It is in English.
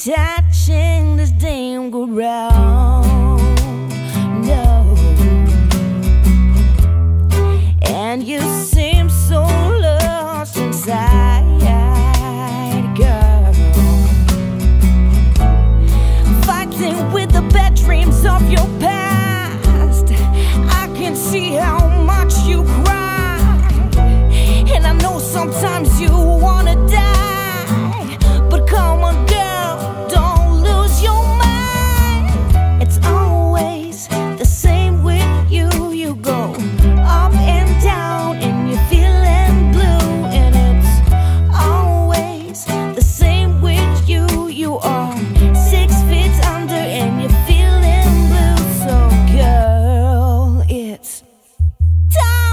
touching this damn ground.